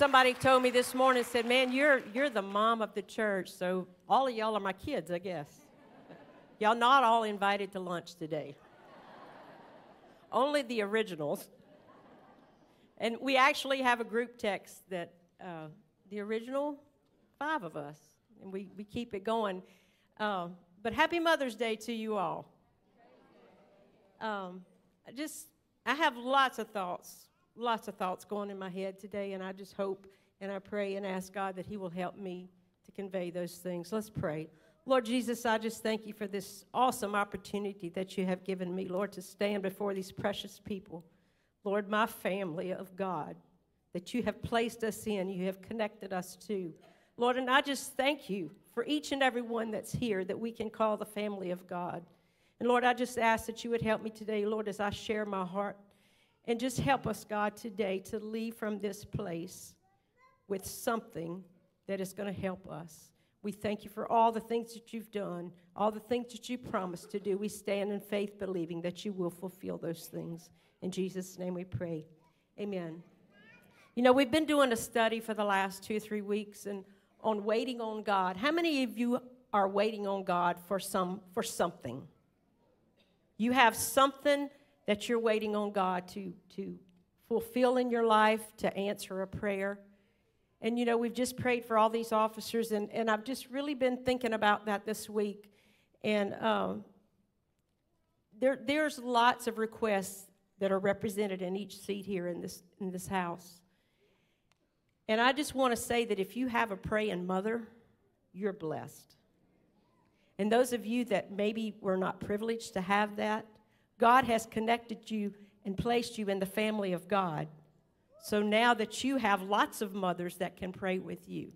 somebody told me this morning, said, Man, you're, you're the mom of the church, so all of y'all are my kids, I guess. y'all not all invited to lunch today. Only the originals. And we actually have a group text that uh, the original five of us, and we, we keep it going. Uh, but happy Mother's Day to you all. Um, I just, I have lots of thoughts, lots of thoughts going in my head today, and I just hope and I pray and ask God that He will help me to convey those things. Let's pray. Lord Jesus, I just thank you for this awesome opportunity that you have given me, Lord, to stand before these precious people. Lord, my family of God that you have placed us in, you have connected us to. Lord, and I just thank you for each and every one that's here that we can call the family of God. And Lord, I just ask that you would help me today, Lord, as I share my heart. And just help us, God, today to leave from this place with something that is going to help us. We thank you for all the things that you've done, all the things that you promised to do. We stand in faith, believing that you will fulfill those things. In Jesus' name we pray. Amen. You know, we've been doing a study for the last two or three weeks and on waiting on God. How many of you are waiting on God for some for something? You have something that you're waiting on God to, to fulfill in your life, to answer a prayer. And you know, we've just prayed for all these officers, and, and I've just really been thinking about that this week. And um, there, there's lots of requests that are represented in each seat here in this, in this house. And I just want to say that if you have a praying mother, you're blessed. And those of you that maybe were not privileged to have that, God has connected you and placed you in the family of God. So now that you have lots of mothers that can pray with you,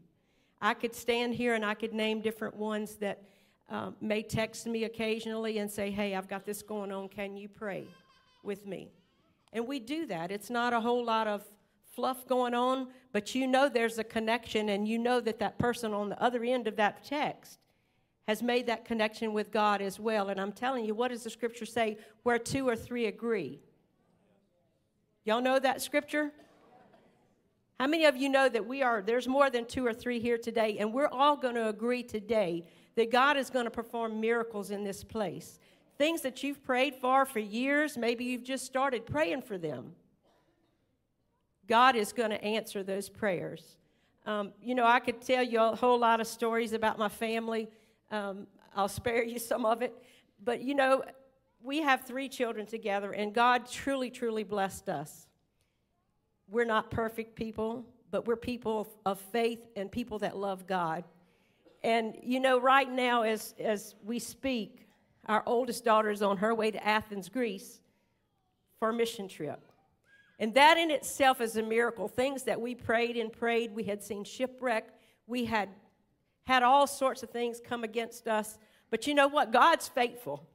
I could stand here and I could name different ones that um, may text me occasionally and say, Hey, I've got this going on. Can you pray? with me. And we do that. It's not a whole lot of fluff going on, but you know there's a connection, and you know that that person on the other end of that text has made that connection with God as well. And I'm telling you, what does the scripture say? Where two or three agree. Y'all know that scripture? How many of you know that we are, there's more than two or three here today, and we're all going to agree today that God is going to perform miracles in this place. Things that you've prayed for for years, maybe you've just started praying for them. God is going to answer those prayers. Um, you know, I could tell you a whole lot of stories about my family. Um, I'll spare you some of it. But, you know, we have three children together, and God truly, truly blessed us. We're not perfect people, but we're people of faith and people that love God. And, you know, right now, as, as we speak, our oldest daughter is on her way to Athens, Greece for a mission trip. And that in itself is a miracle. Things that we prayed and prayed, we had seen shipwreck, we had had all sorts of things come against us. But you know what? God's faithful.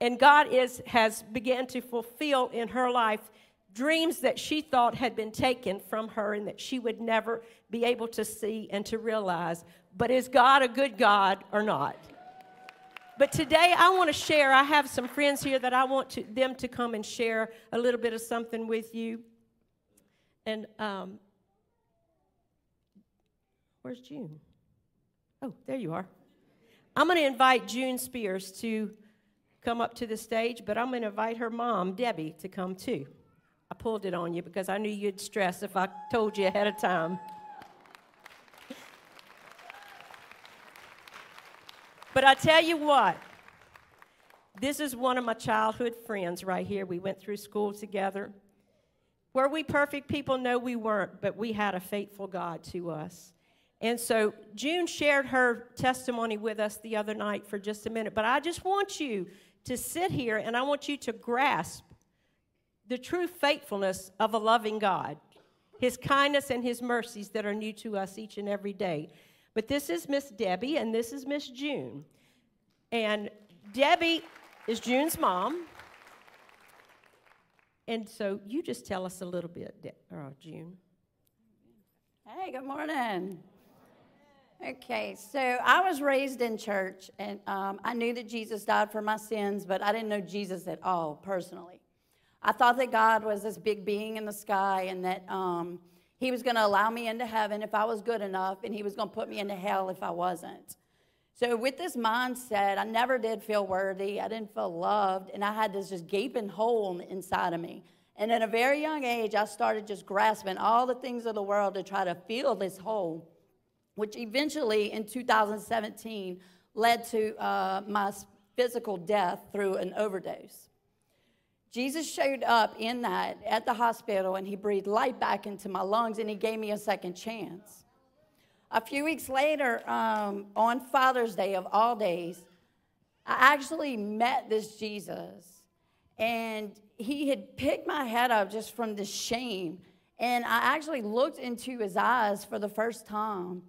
And God is, has began to fulfill in her life dreams that she thought had been taken from her and that she would never be able to see and to realize. But is God a good God or not? But today I want to share. I have some friends here that I want to, them to come and share a little bit of something with you. And um, where's June? Oh, there you are. I'm going to invite June Spears to come up to the stage, but I'm going to invite her mom, Debbie, to come too. I pulled it on you because I knew you'd stress if I told you ahead of time. But I tell you what, this is one of my childhood friends right here. We went through school together. Were we perfect people? No, we weren't, but we had a faithful God to us. And so June shared her testimony with us the other night for just a minute, but I just want you to sit here and I want you to grasp the true faithfulness of a loving God, His kindness and His mercies that are new to us each and every day. But this is Miss Debbie and this is Miss June. And Debbie is June's mom. And so you just tell us a little bit, De- oh, June. Hey, good morning. Okay, so I was raised in church, and um, I knew that Jesus died for my sins, but I didn't know Jesus at all personally. I thought that God was this big being in the sky, and that um, He was going to allow me into heaven if I was good enough, and he was going to put me into hell if I wasn't. So, with this mindset, I never did feel worthy. I didn't feel loved, and I had this just gaping hole inside of me. And at a very young age, I started just grasping all the things of the world to try to fill this hole, which eventually in 2017 led to uh, my physical death through an overdose. Jesus showed up in that at the hospital and he breathed life back into my lungs and he gave me a second chance. A few weeks later, um, on Father's Day of all days, I actually met this Jesus. And he had picked my head up just from the shame. And I actually looked into his eyes for the first time.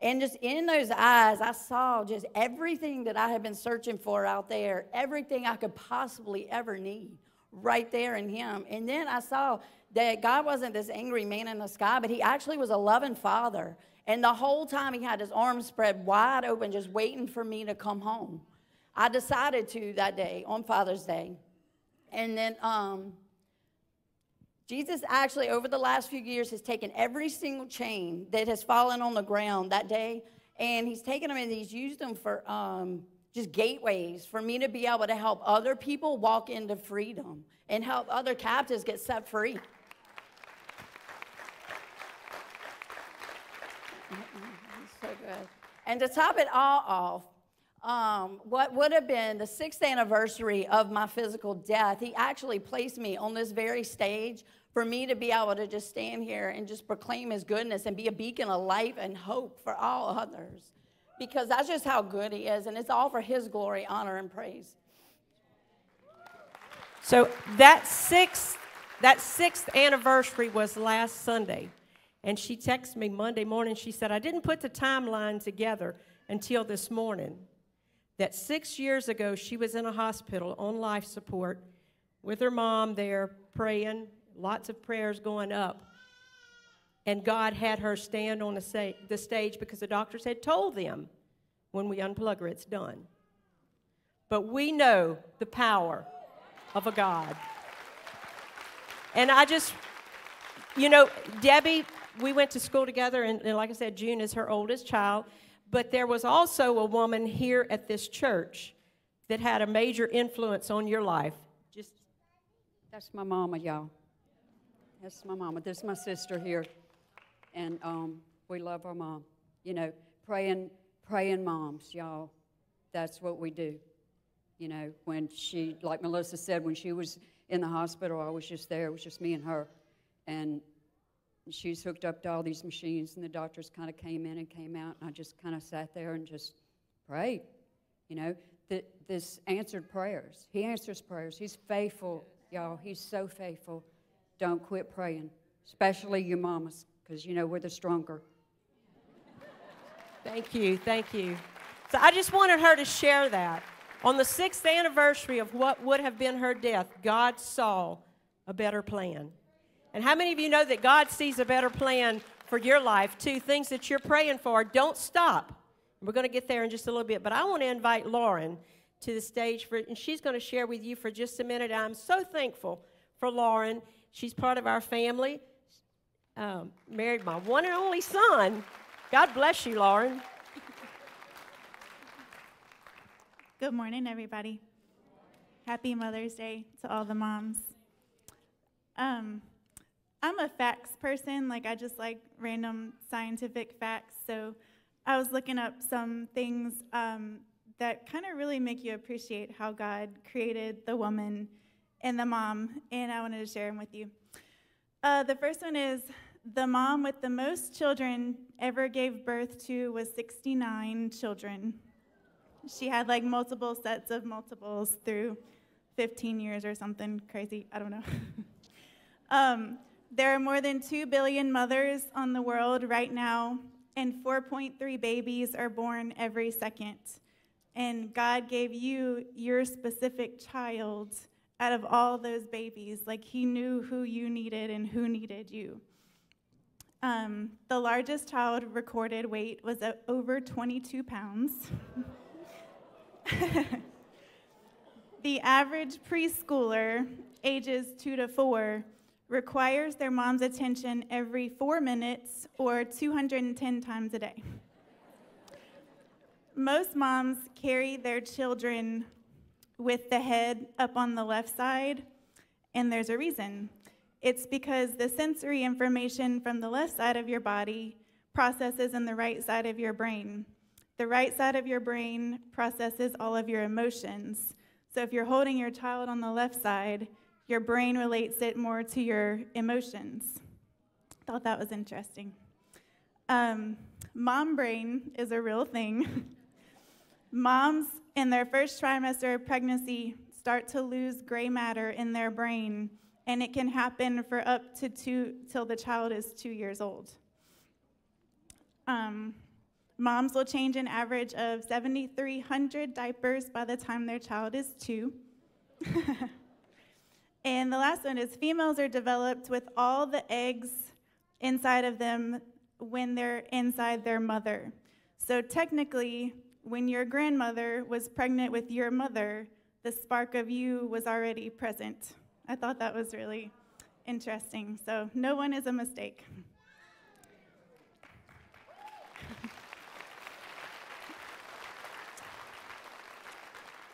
And just in those eyes, I saw just everything that I had been searching for out there, everything I could possibly ever need right there in him. And then I saw that God wasn't this angry man in the sky, but he actually was a loving father and the whole time he had his arms spread wide open, just waiting for me to come home. I decided to that day on Father's Day. And then um, Jesus actually, over the last few years, has taken every single chain that has fallen on the ground that day, and he's taken them and he's used them for um, just gateways for me to be able to help other people walk into freedom and help other captives get set free. so good. And to top it all off, um, what would have been the sixth anniversary of my physical death, he actually placed me on this very stage for me to be able to just stand here and just proclaim his goodness and be a beacon of life and hope for all others. Because that's just how good he is, and it's all for his glory, honor, and praise. So that sixth, that sixth anniversary was last Sunday. And she texted me Monday morning. She said, I didn't put the timeline together until this morning. That six years ago, she was in a hospital on life support with her mom there praying, lots of prayers going up. And God had her stand on the, the stage because the doctors had told them when we unplug her, it's done. But we know the power of a God. And I just, you know, Debbie we went to school together, and, and like I said, June is her oldest child. But there was also a woman here at this church that had a major influence on your life. Just that's my mama, y'all. That's my mama. This is my sister here, and um, we love our mom. You know, praying, praying moms, y'all. That's what we do. You know, when she, like Melissa said, when she was in the hospital, I was just there. It was just me and her, and she's hooked up to all these machines, and the doctors kind of came in and came out, and I just kind of sat there and just prayed. You know, that this answered prayers. He answers prayers. He's faithful, y'all. He's so faithful. Don't quit praying, especially your mamas, because you know we're the stronger. Thank you, thank you. So I just wanted her to share that. On the sixth anniversary of what would have been her death, God saw a better plan. And how many of you know that God sees a better plan for your life, too? Things that you're praying for, don't stop. We're going to get there in just a little bit, but I want to invite Lauren to the stage, for, and she's going to share with you for just a minute. I'm so thankful for Lauren. She's part of our family. Um, married my one and only son. God bless you, Lauren. Good morning, everybody. Happy Mother's Day to all the moms. Um, I'm a facts person, like I just like random scientific facts. So I was looking up some things um, that kind of really make you appreciate how God created the woman and the mom, and I wanted to share them with you. Uh, the first one is the mom with the most children ever gave birth to was 69 children. She had like multiple sets of multiples through 15 years or something crazy. I don't know. um, there are more than 2 billion mothers on the world right now, and 4.3 babies are born every second. And God gave you your specific child out of all those babies. Like He knew who you needed and who needed you. Um, the largest child recorded weight was over 22 pounds. the average preschooler, ages two to four, requires their mom's attention every four minutes or 210 times a day. Most moms carry their children with the head up on the left side, and there's a reason. It's because the sensory information from the left side of your body processes in the right side of your brain. The right side of your brain processes all of your emotions. So if you're holding your child on the left side, your brain relates it more to your emotions. Thought that was interesting. Um, mom brain is a real thing. Moms in their first trimester of pregnancy start to lose gray matter in their brain, and it can happen for up to two till the child is two years old. Um, moms will change an average of 7,300 diapers by the time their child is two. and the last one is females are developed with all the eggs inside of them when they're inside their mother. So technically, when your grandmother was pregnant with your mother, the spark of you was already present. I thought that was really interesting. So, no one is a mistake.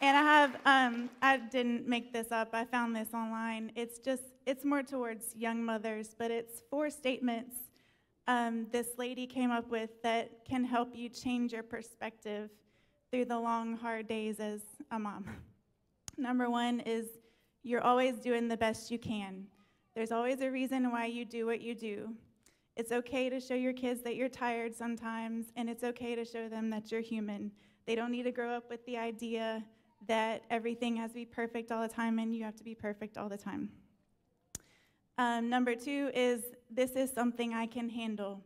and I have, um, I didn't make this up, I found this online. It's just, it's more towards young mothers, but it's four statements um, this lady came up with that can help you change your perspective through the long, hard days as a mom. Number one is you're always doing the best you can. There's always a reason why you do what you do. It's okay to show your kids that you're tired sometimes, and it's okay to show them that you're human. They don't need to grow up with the idea that everything has to be perfect all the time and you have to be perfect all the time. Um, number two is this is something I can handle.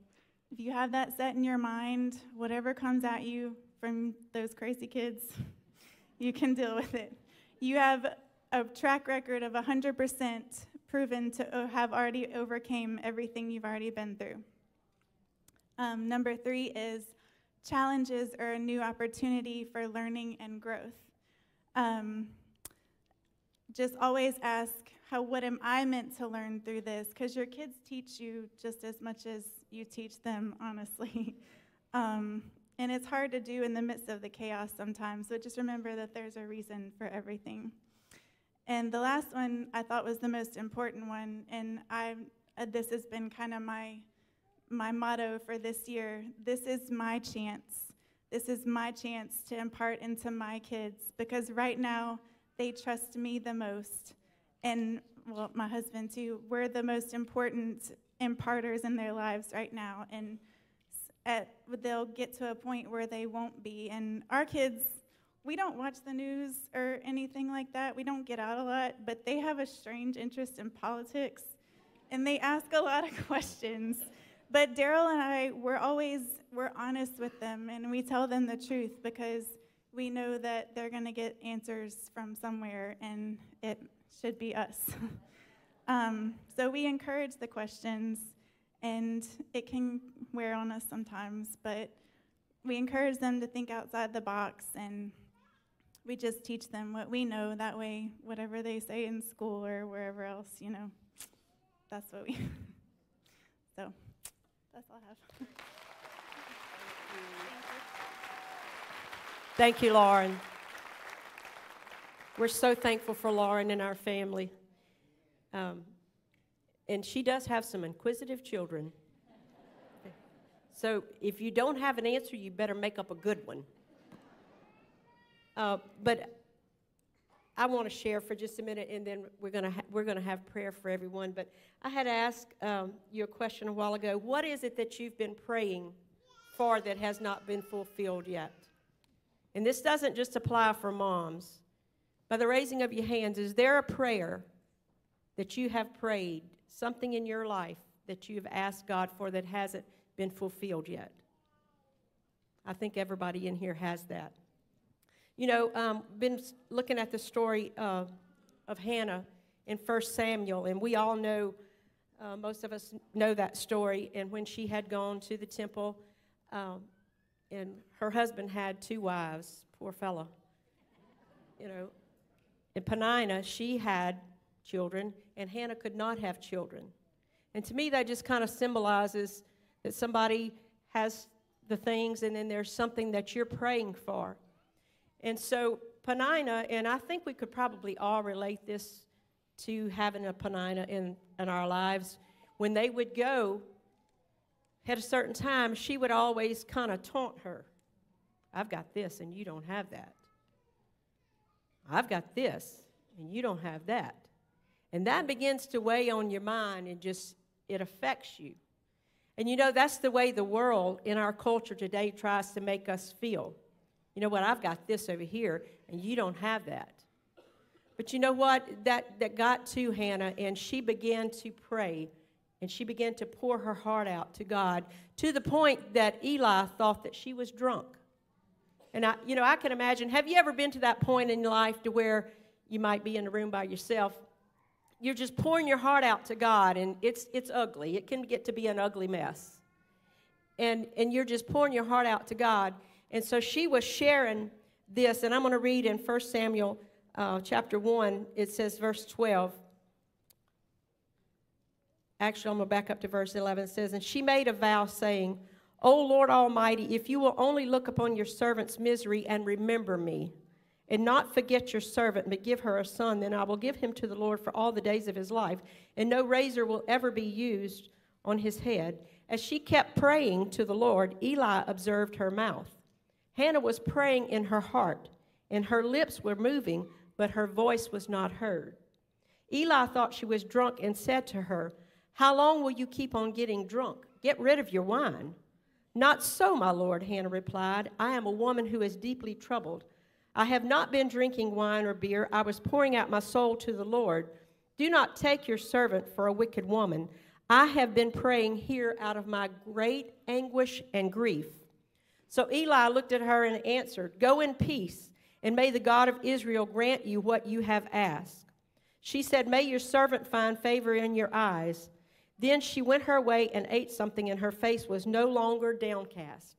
If you have that set in your mind, whatever comes at you, from those crazy kids, you can deal with it. You have a track record of 100% proven to have already overcame everything you've already been through. Um, number three is challenges are a new opportunity for learning and growth. Um, just always ask, how, what am I meant to learn through this? Because your kids teach you just as much as you teach them, honestly. um, and it's hard to do in the midst of the chaos sometimes, but just remember that there's a reason for everything. And the last one I thought was the most important one, and I uh, this has been kind of my my motto for this year. This is my chance. This is my chance to impart into my kids because right now they trust me the most. And well, my husband too. We're the most important imparters in their lives right now. And at, they'll get to a point where they won't be. And our kids, we don't watch the news or anything like that. We don't get out a lot, but they have a strange interest in politics and they ask a lot of questions. But Daryl and I, we're always we're honest with them and we tell them the truth because we know that they're going to get answers from somewhere and it should be us. um, so we encourage the questions and it can wear on us sometimes, but we encourage them to think outside the box and we just teach them what we know. That way, whatever they say in school or wherever else, you know, that's what we. so, that's all I have. Thank you, Lauren. We're so thankful for Lauren and our family. Um, and she does have some inquisitive children. So if you don't have an answer, you better make up a good one. Uh, but I want to share for just a minute, and then we're going to we're going to have prayer for everyone. But I had asked um, you a question a while ago. What is it that you've been praying for that has not been fulfilled yet? And this doesn't just apply for moms. By the raising of your hands, is there a prayer that you have prayed, something in your life that you have asked God for that hasn't been fulfilled yet? I think everybody in here has that. You know, um, been looking at the story uh, of Hannah in 1 Samuel, and we all know, uh, most of us know that story. And when she had gone to the temple, um, and her husband had two wives, poor fellow. You know, and Peninnah, she had children, and Hannah could not have children. And to me, that just kind of symbolizes that somebody has the things, and then there's something that you're praying for. And so, Peninnah, and I think we could probably all relate this to having a Peninnah in, in our lives. When they would go at a certain time, she would always kind of taunt her. I've got this, and you don't have that. I've got this, and you don't have that. And that begins to weigh on your mind and just, it affects you. And you know, that's the way the world in our culture today tries to make us feel. You know what? I've got this over here, and you don't have that. But you know what? That, that got to Hannah, and she began to pray, and she began to pour her heart out to God to the point that Eli thought that she was drunk. And I, you know, I can imagine. Have you ever been to that point in your life to where you might be in a room by yourself? You're just pouring your heart out to God, and it's it's ugly. It can get to be an ugly mess. And and you're just pouring your heart out to God. And so she was sharing this, and I'm going to read in 1 Samuel uh, chapter 1. It says, verse 12. Actually, I'm going to back up to verse 11. It says, And she made a vow, saying, O Lord Almighty, if you will only look upon your servant's misery and remember me, and not forget your servant, but give her a son, then I will give him to the Lord for all the days of his life, and no razor will ever be used on his head. As she kept praying to the Lord, Eli observed her mouth. Hannah was praying in her heart, and her lips were moving, but her voice was not heard. Eli thought she was drunk and said to her, How long will you keep on getting drunk? Get rid of your wine. Not so, my lord, Hannah replied. I am a woman who is deeply troubled. I have not been drinking wine or beer. I was pouring out my soul to the Lord. Do not take your servant for a wicked woman. I have been praying here out of my great anguish and grief. So Eli looked at her and answered, Go in peace, and may the God of Israel grant you what you have asked. She said, May your servant find favor in your eyes. Then she went her way and ate something, and her face was no longer downcast.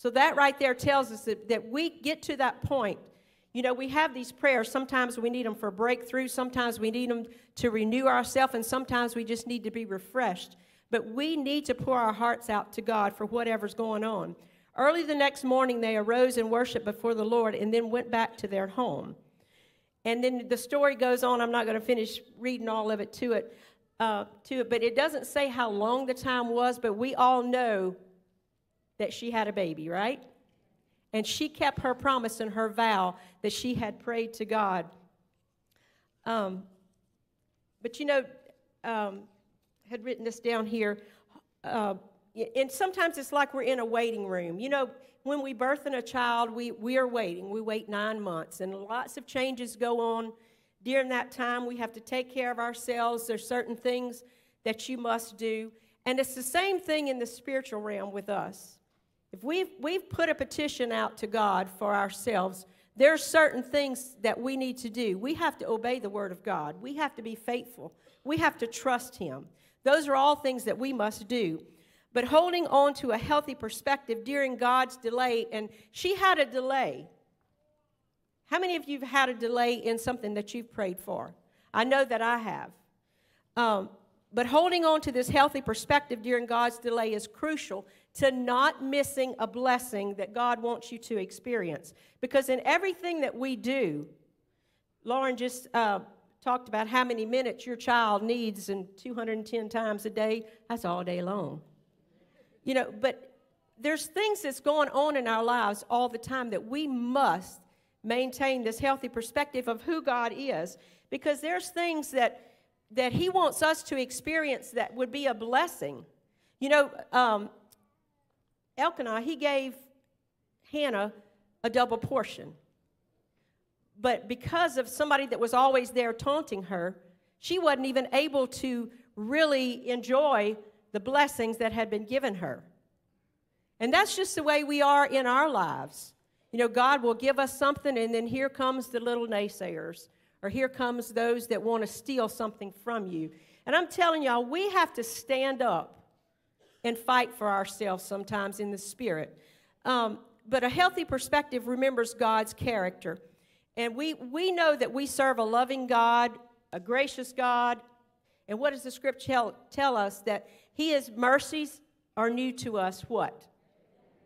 So that right there tells us that, that we get to that point. You know, we have these prayers. Sometimes we need them for breakthrough, sometimes we need them to renew ourselves, and sometimes we just need to be refreshed. But we need to pour our hearts out to God for whatever's going on. Early the next morning, they arose and worshiped before the Lord and then went back to their home. And then the story goes on. I'm not going to finish reading all of it to it uh, to it, but it doesn't say how long the time was, but we all know that she had a baby, right? And she kept her promise and her vow that she had prayed to God. Um, but you know, um, had written this down here. Uh, and sometimes it's like we're in a waiting room. You know, when we birth in a child, we, we are waiting. We wait nine months, and lots of changes go on during that time, we have to take care of ourselves. There's certain things that you must do. And it's the same thing in the spiritual realm with us. If we've, we've put a petition out to God for ourselves, there are certain things that we need to do. We have to obey the Word of God, we have to be faithful, we have to trust Him. Those are all things that we must do. But holding on to a healthy perspective during God's delay, and she had a delay. How many of you have had a delay in something that you've prayed for? I know that I have. Um, but holding on to this healthy perspective during God's delay is crucial to not missing a blessing that God wants you to experience. Because in everything that we do, Lauren just uh, talked about how many minutes your child needs, and 210 times a day, that's all day long. You know, but there's things that's going on in our lives all the time that we must maintain this healthy perspective of who God is because there's things that that he wants us to experience that would be a blessing. You know, um, Elkanah, he gave Hannah a double portion. But because of somebody that was always there taunting her, she wasn't even able to really enjoy the blessings that had been given her. And that's just the way we are in our lives. You know, God will give us something, and then here comes the little naysayers, or here comes those that want to steal something from you. And I'm telling y'all, we have to stand up and fight for ourselves sometimes in the spirit. Um, but a healthy perspective remembers God's character. And we, we know that we serve a loving God a gracious God. And what does the scripture tell, tell us? That His mercies are new to us. What?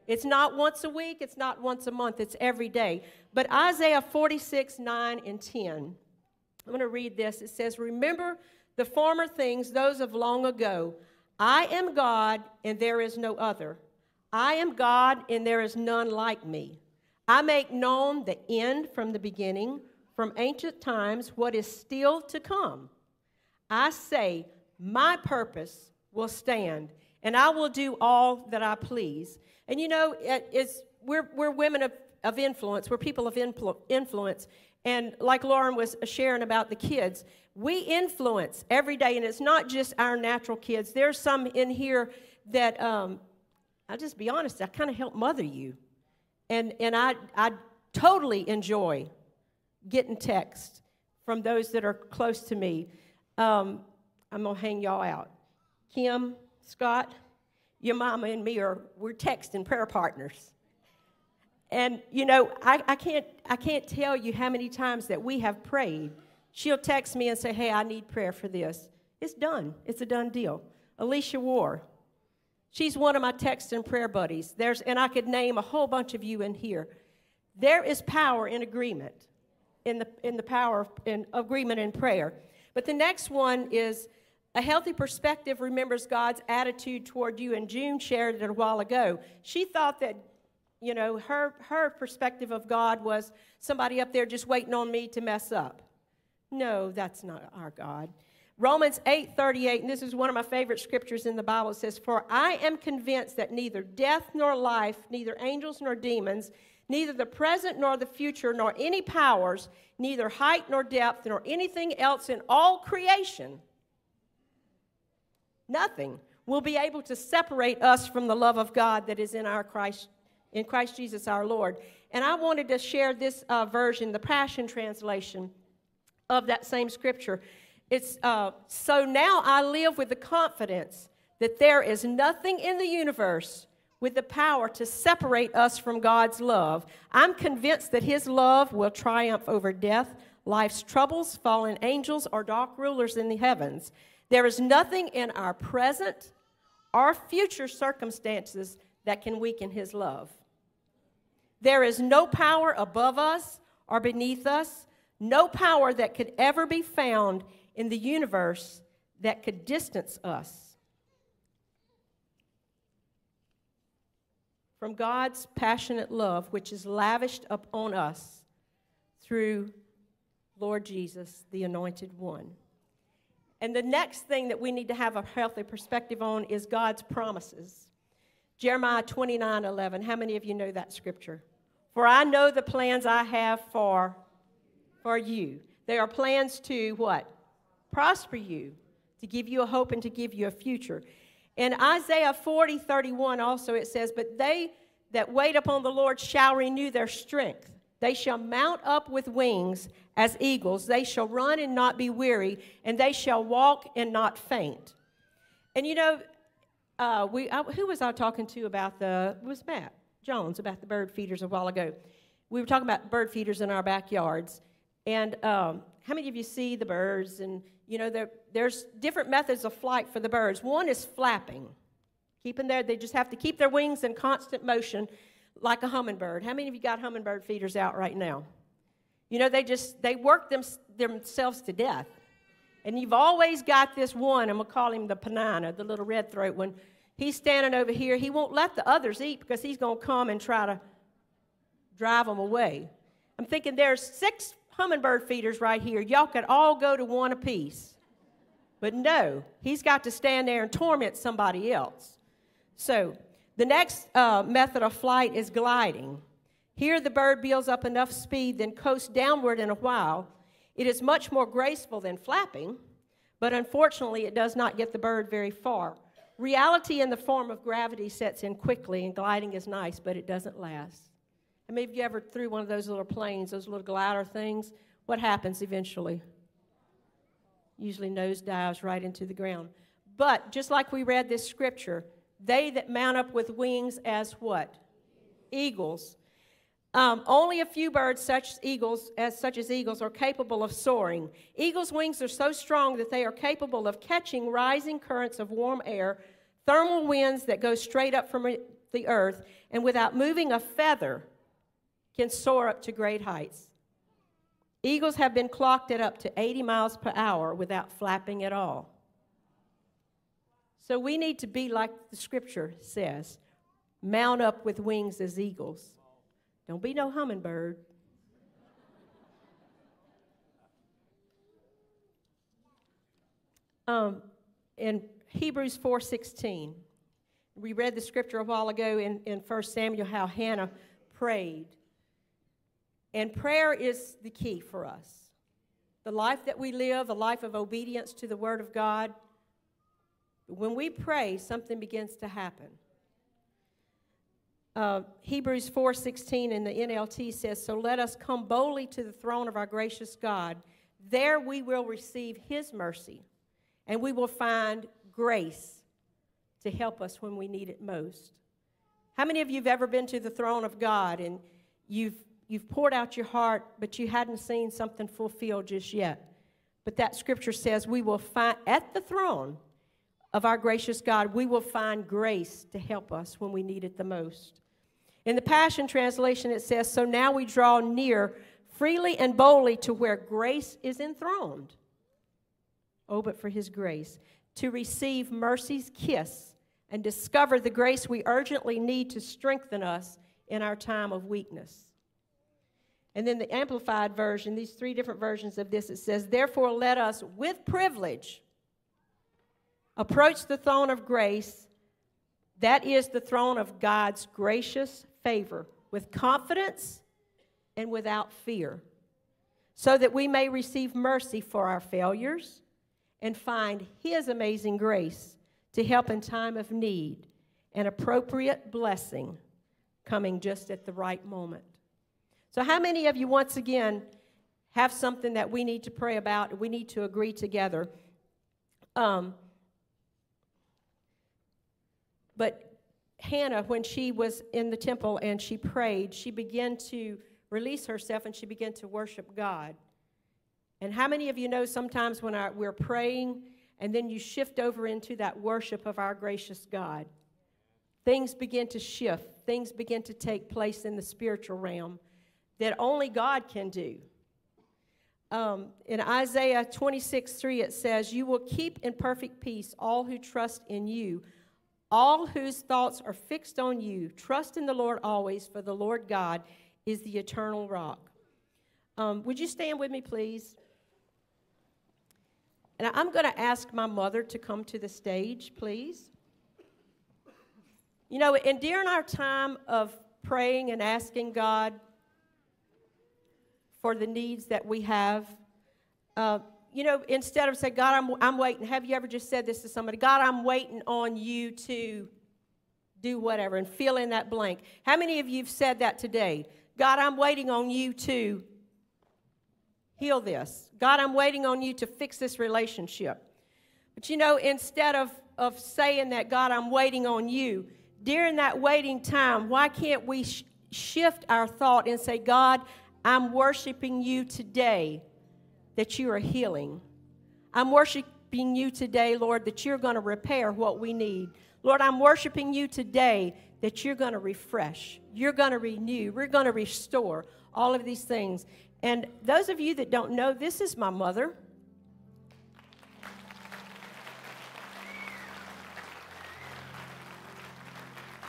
It's not once a week, it's not once a month, it's every day. But Isaiah 46, 9 and 10. I'm going to read this. It says, Remember the former things, those of long ago. I am God, and there is no other. I am God, and there is none like me. I make known the end from the beginning, from ancient times, what is still to come. I say, My purpose will stand, and I will do all that I please. And you know, it's, we're, we're women of, of influence, we're people of influ- influence. And like Lauren was sharing about the kids, we influence every day, and it's not just our natural kids. There's some in here that, um, I'll just be honest, I kind of help mother you. And, and I, I totally enjoy getting texts from those that are close to me. Um, I'm going to hang y'all out. Kim, Scott, your mama and me are, we're texting prayer partners. And, you know, I, I, can't, I can't tell you how many times that we have prayed. She'll text me and say, hey, I need prayer for this. It's done. It's a done deal. Alicia War, she's one of my text and prayer buddies. There's, and I could name a whole bunch of you in here. There is power in agreement, in the, in the power of in agreement in prayer. But the next one is a healthy perspective remembers God's attitude toward you, and June shared it a while ago. She thought that, you know, her, her perspective of God was somebody up there just waiting on me to mess up. No, that's not our God. Romans 8 38, and this is one of my favorite scriptures in the Bible. Says, For I am convinced that neither death nor life, neither angels nor demons, neither the present nor the future, nor any powers, neither height nor depth, nor anything else in all creation Nothing will be able to separate us from the love of God that is in our Christ, in Christ Jesus our Lord. And I wanted to share this uh, version, the Passion Translation of that same scripture. It's uh, so now I live with the confidence that there is nothing in the universe with the power to separate us from God's love. I'm convinced that His love will triumph over death, life's troubles, fallen angels, or dark rulers in the heavens. There is nothing in our present or future circumstances that can weaken his love. There is no power above us or beneath us, no power that could ever be found in the universe that could distance us from God's passionate love, which is lavished upon us through Lord Jesus, the Anointed One. And the next thing that we need to have a healthy perspective on is God's promises. Jeremiah 29 11. How many of you know that scripture? For I know the plans I have for, for you. They are plans to what? Prosper you, to give you a hope and to give you a future. In Isaiah 40 31 also it says, But they that wait upon the Lord shall renew their strength. They shall mount up with wings as eagles. They shall run and not be weary, and they shall walk and not faint. And you know, uh, we, I, who was I talking to about the, was Matt Jones about the bird feeders a while ago. We were talking about bird feeders in our backyards. And um, how many of you see the birds? And, you know, there, there's different methods of flight for the birds. One is flapping, keeping their, they just have to keep their wings in constant motion like a hummingbird. How many of you got hummingbird feeders out right now? You know, they just, they work them, themselves to death. And you've always got this one, I'm going to call him the Peninnah, the little red throat one. He's standing over here. He won't let the others eat because he's going to come and try to drive them away. I'm thinking there's six hummingbird feeders right here. Y'all could all go to one apiece. But no, he's got to stand there and torment somebody else. So the next uh, method of flight is gliding. Here, the bird builds up enough speed, then coasts downward in a while. It is much more graceful than flapping, but unfortunately, it does not get the bird very far. Reality in the form of gravity sets in quickly, and gliding is nice, but it doesn't last. And maybe you ever threw one of those little planes, those little glider things? What happens eventually? Usually nose dives right into the ground. But just like we read this scripture, they that mount up with wings as what? Eagles. Um, only a few birds, such as eagles, as such as eagles, are capable of soaring. Eagles' wings are so strong that they are capable of catching rising currents of warm air, thermal winds that go straight up from the earth, and without moving a feather, can soar up to great heights. Eagles have been clocked at up to 80 miles per hour without flapping at all. So we need to be like the scripture says mount up with wings as eagles. Don't be no hummingbird. Um, in Hebrews 4:16, we read the scripture a while ago in, in 1 Samuel how Hannah prayed. And prayer is the key for us. The life that we live, a life of obedience to the Word of God. When we pray, something begins to happen. Uh, Hebrews 4:16 in the NLT says, "So let us come boldly to the throne of our gracious God. There we will receive His mercy, and we will find grace to help us when we need it most." How many of you have ever been to the throne of God and you've you've poured out your heart, but you hadn't seen something fulfilled just yet? But that scripture says we will find at the throne of our gracious God, we will find grace to help us when we need it the most. In the Passion Translation, it says, So now we draw near freely and boldly to where grace is enthroned. Oh, but for his grace, to receive mercy's kiss and discover the grace we urgently need to strengthen us in our time of weakness. And then the Amplified Version, these three different versions of this, it says, Therefore, let us with privilege approach the throne of grace. That is the throne of God's gracious favor with confidence and without fear, so that we may receive mercy for our failures and find His amazing grace to help in time of need, an appropriate blessing coming just at the right moment. So, how many of you, once again, have something that we need to pray about? We need to agree together. Um, but Hannah, when she was in the temple and she prayed, she began to release herself and she began to worship God. And how many of you know sometimes when our, we're praying and then you shift over into that worship of our gracious God, things begin to shift, things begin to take place in the spiritual realm that only God can do. Um, in Isaiah 26 3, it says, You will keep in perfect peace all who trust in you all whose thoughts are fixed on you. Trust in the Lord always, for the Lord God is the eternal rock. Um, would you stand with me, please? And I'm going to ask my mother to come to the stage, please. You know, and during our time of praying and asking God for the needs that we have, uh, you know, instead of saying, God, I'm, I'm waiting, have you ever just said this to somebody? God, I'm waiting on you to do whatever and fill in that blank. How many of you have said that today? God, I'm waiting on you to heal this. God, I'm waiting on you to fix this relationship. But you know, instead of, of saying that, God, I'm waiting on you, during that waiting time, why can't we sh- shift our thought and say, God, I'm worshiping you today that you are healing. I'm worshiping you today, Lord, that you're going to repair what we need. Lord, I'm worshiping you today that you're going to refresh, you're going to renew, we're going to restore all of these things. And those of you that don't know, this is my mother.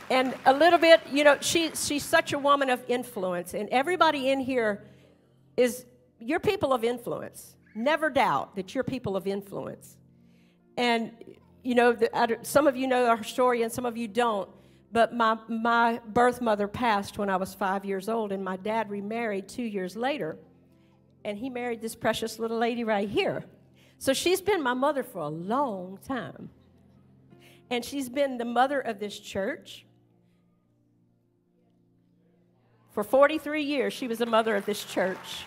And a little bit, you know, she, she's such a woman of influence, and everybody in here is you're people of influence. Never doubt that you're people of influence. And, you know, the, some of you know our story and some of you don't. But my, my birth mother passed when I was five years old, and my dad remarried two years later. And he married this precious little lady right here. So she's been my mother for a long time. And she's been the mother of this church. For 43 years, she was the mother of this church.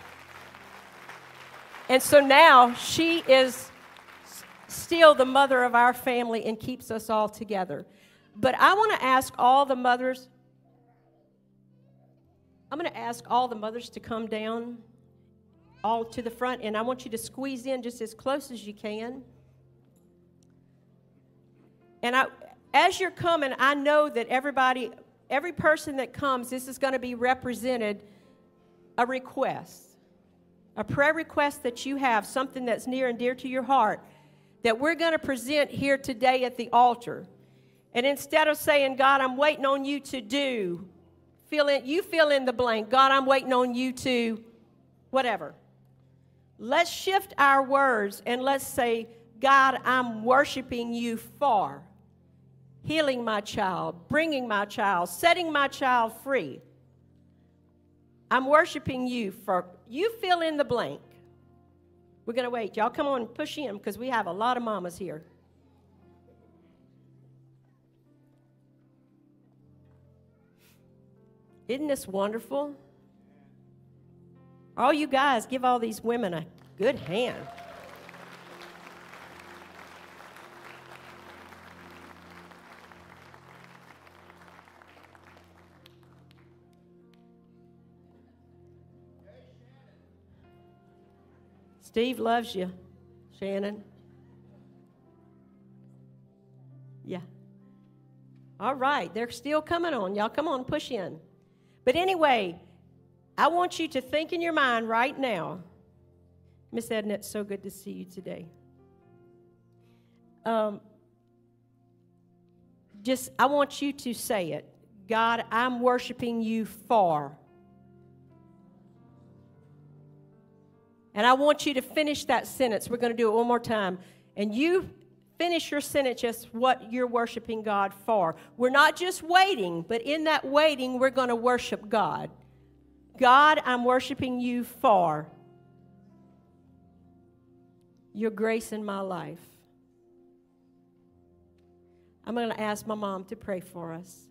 And so now she is still the mother of our family and keeps us all together. But I want to ask all the mothers I'm going to ask all the mothers to come down, all to the front, and I want you to squeeze in just as close as you can. And I, as you're coming, I know that everybody, every person that comes, this is going to be represented a request, a prayer request that you have, something that's near and dear to your heart, that we're going to present here today at the altar. And instead of saying, God, I'm waiting on you to do, fill in, you fill in the blank. God, I'm waiting on you to whatever. Let's shift our words and let's say, God, I'm worshiping you for healing my child, bringing my child, setting my child free. I'm worshiping you for, you fill in the blank. We're going to wait. Y'all come on, push in because we have a lot of mamas here. Isn't this wonderful? All you guys, give all these women a good hand. Steve loves you, Shannon. Yeah. All right, they're still coming on. Y'all come on, push in. But anyway, I want you to think in your mind right now. Miss Edna, it's so good to see you today. Um, just, I want you to say it. God, I'm worshiping you for. And I want you to finish that sentence. We're going to do it one more time. And you finish your sentence just what you're worshiping God for. We're not just waiting, but in that waiting, we're going to worship God. God, I'm worshiping you for your grace in my life. I'm going to ask my mom to pray for us.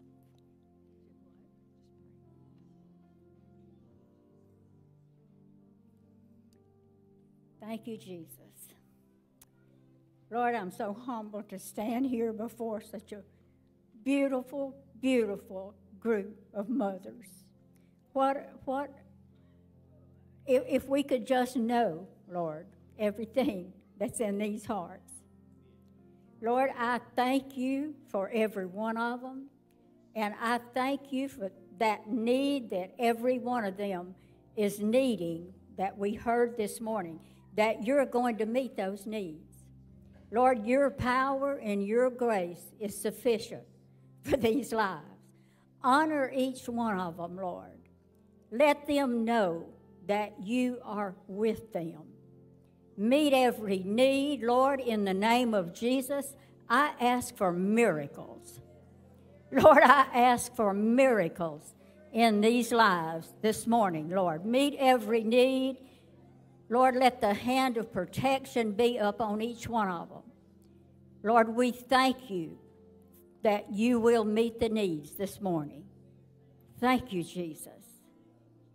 Thank you, Jesus. Lord, I'm so humbled to stand here before such a beautiful, beautiful group of mothers. What, what, if, if we could just know, Lord, everything that's in these hearts. Lord, I thank you for every one of them, and I thank you for that need that every one of them is needing that we heard this morning, that you're going to meet those needs. Lord, your power and your grace is sufficient for these lives. Honor each one of them, Lord. Let them know that you are with them. Meet every need, Lord, in the name of Jesus. I ask for miracles. Lord, I ask for miracles in these lives this morning, Lord. Meet every need Lord, let the hand of protection be up on each one of them. Lord, we thank you that you will meet the needs this morning. Thank you, Jesus.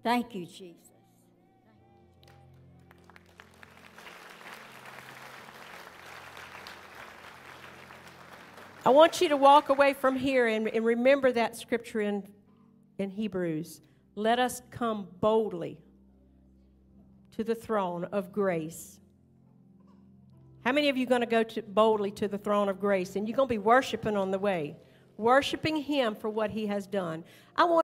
Thank you, Jesus. I want you to walk away from here and, and remember that scripture in, in Hebrews. Let us come boldly to the throne of grace. How many of you are going to go to, boldly to the throne of grace? And you're going to be worshiping on the way, worshiping Him for what He has done. I want